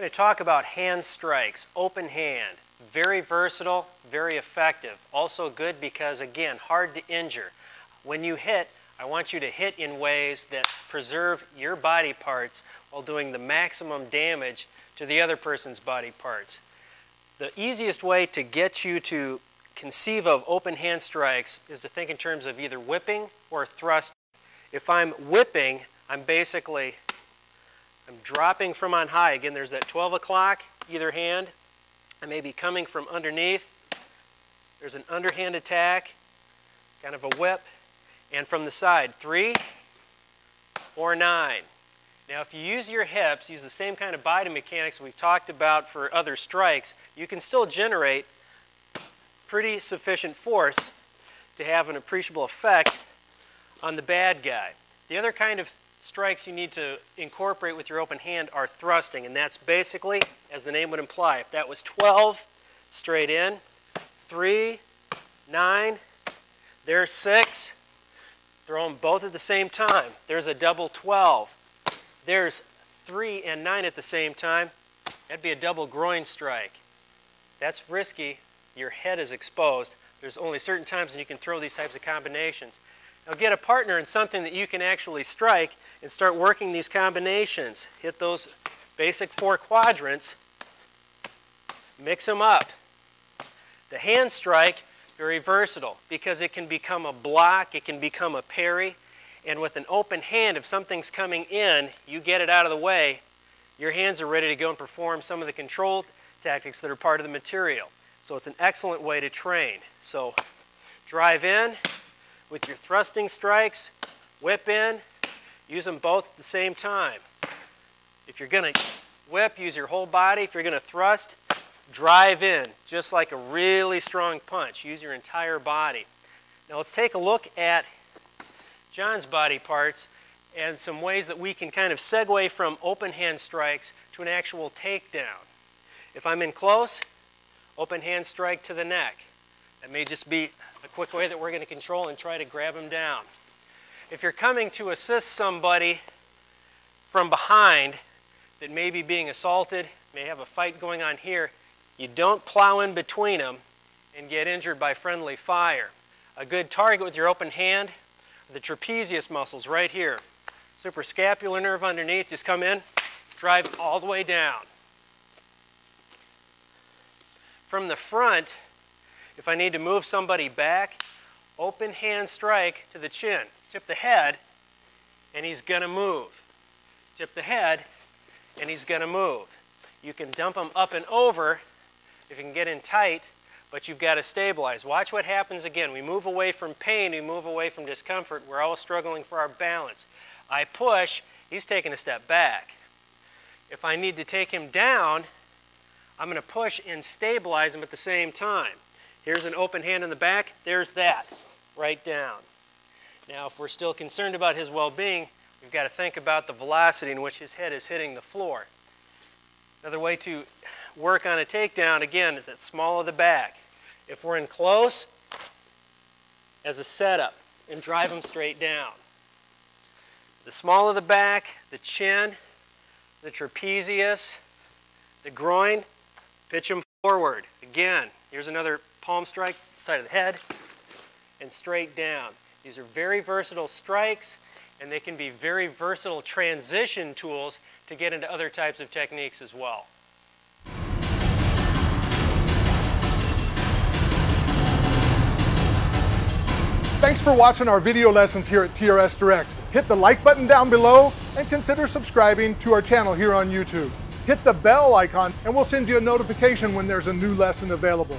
Going to talk about hand strikes, open hand. Very versatile, very effective. Also good because, again, hard to injure. When you hit, I want you to hit in ways that preserve your body parts while doing the maximum damage to the other person's body parts. The easiest way to get you to conceive of open hand strikes is to think in terms of either whipping or thrust. If I'm whipping, I'm basically I'm dropping from on high. Again, there's that 12 o'clock, either hand. I may be coming from underneath. There's an underhand attack, kind of a whip, and from the side, three or nine. Now, if you use your hips, use the same kind of body mechanics we've talked about for other strikes, you can still generate pretty sufficient force to have an appreciable effect on the bad guy. The other kind of strikes you need to incorporate with your open hand are thrusting, and that's basically, as the name would imply, if that was 12, straight in, 3, 9, there's 6, throw them both at the same time. There's a double 12 there's three and nine at the same time, that'd be a double groin strike. That's risky. Your head is exposed. There's only certain times when you can throw these types of combinations. Now get a partner in something that you can actually strike and start working these combinations. Hit those basic four quadrants, mix them up. The hand strike, very versatile because it can become a block, it can become a parry, and with an open hand, if something's coming in, you get it out of the way, your hands are ready to go and perform some of the control tactics that are part of the material. So it's an excellent way to train. So drive in with your thrusting strikes, whip in, use them both at the same time. If you're going to whip, use your whole body. If you're going to thrust, drive in, just like a really strong punch. Use your entire body. Now let's take a look at John's body parts and some ways that we can kind of segue from open hand strikes to an actual takedown. If I'm in close, open hand strike to the neck. That may just be a quick way that we're going to control and try to grab him down. If you're coming to assist somebody from behind that may be being assaulted, may have a fight going on here, you don't plow in between them and get injured by friendly fire. A good target with your open hand the trapezius muscles right here. Suprascapular nerve underneath, just come in, drive all the way down. From the front, if I need to move somebody back, open hand strike to the chin. Tip the head, and he's going to move. Tip the head, and he's going to move. You can dump him up and over if you can get in tight but you've got to stabilize. Watch what happens again. We move away from pain, we move away from discomfort. We're all struggling for our balance. I push, he's taking a step back. If I need to take him down, I'm going to push and stabilize him at the same time. Here's an open hand in the back, there's that, right down. Now, if we're still concerned about his well-being, we've got to think about the velocity in which his head is hitting the floor. Another way to work on a takedown, again, is that small of the back. If we're in close, as a setup, and drive them straight down. The small of the back, the chin, the trapezius, the groin, pitch them forward. Again, here's another palm strike, side of the head, and straight down. These are very versatile strikes, and they can be very versatile transition tools to get into other types of techniques as well. Thanks for watching our video lessons here at TRS Direct. Hit the like button down below and consider subscribing to our channel here on YouTube. Hit the bell icon and we'll send you a notification when there's a new lesson available.